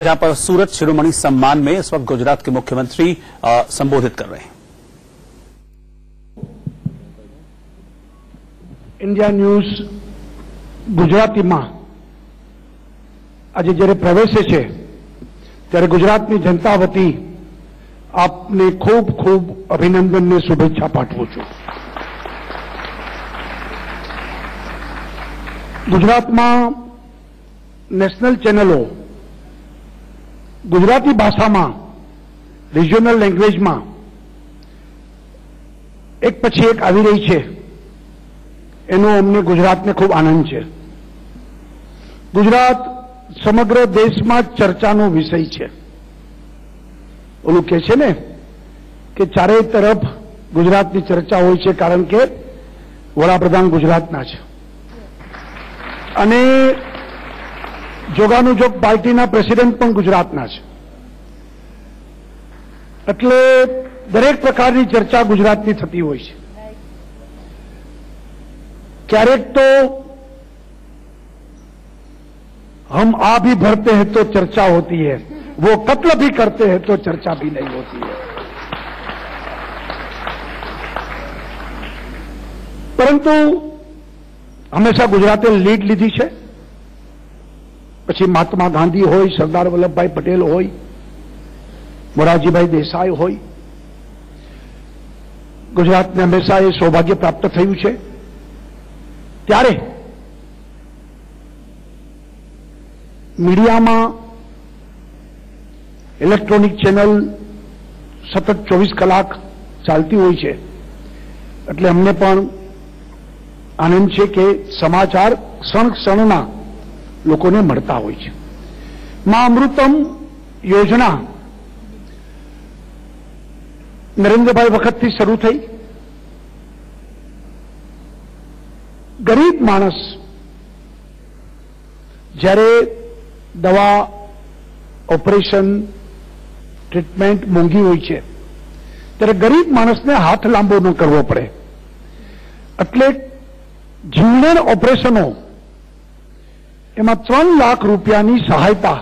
जहां पर सूरत शिरोमणि सम्मान में इस वक्त गुजरात के मुख्यमंत्री अ, संबोधित कर रहे हैं ઇન્ડિયા ન્યૂઝ ગુજરાતીમાં આજે જ્યારે પ્રવેશે છે ત્યારે ગુજરાતની જનતા વતી આપને ખૂબ ખૂબ અભિનંદન ને શુભેચ્છા પાઠવું છું ગુજરાતમાં નેશનલ ચેનલો ગુજરાતી ભાષામાં રિજિયોનલ લેંગ્વેજમાં એક પછી એક આવી રહી છે. એનો અમને ગુજરાતને ખૂબ આનંદ છે. ગુજરાત સમગ્ર દેશમાં ચર્ચાનો વિષય છે. ઓલું કે છે ને કે ચારેય તરફ ગુજરાતની ચર્ચા હોય છે કારણ કે વડાપ્રધાન ગુજરાતના છે. અને જોગાનુજોગ પાર્ટીના પ્રેસિડેન્ટ પણ ગુજરાતના છે એટલે દરેક પ્રકારની ચર્ચા ગુજરાતની થતી હોય છે ક્યારેક તો हम आ भी भरते हैं तो चर्चा होती है वो कत्ल भी करते हैं तो चर्चा भी नहीं होती है પરંતુ હંમેશા ગુજરાતે લીડ લીધી છે પછી મહાત્મા ગાંધી હોય, સરદાર વલ્લભભાઈ પટેલ હોય, મોરારજીભાઈ દેસાઈ હોય. ગુજરાતને હંમેશા એ સૌભાગ્ય પ્રાપ્ત થયું છે. ત્યારે મીડિયામાં ઇલેક્ટ્રોનિક ચેનલ સતત ચોવીસ કલાક ચાલતી હોય છે. એટલે અમને પણ આનંદ છે કે સમાચાર ક્ષણ ક્ષણના લોકોને મળતા હોય છે. મા અમૃતમ યોજના નરેન્દ્રભાઈ વખતથી શરૂ થઈ. ગરીબ માણસ જ્યારે દવા, ઓપરેશન, ટ્રીટમેન્ટ મોંઘી હોય છે, ત્યારે ગરીબ માણસને હાથ લાંબો ન કરવો પડે. એટલે જીવન ઓપરેશનો એમાં ત્રણ લાખ રૂપિયાની સહાયતા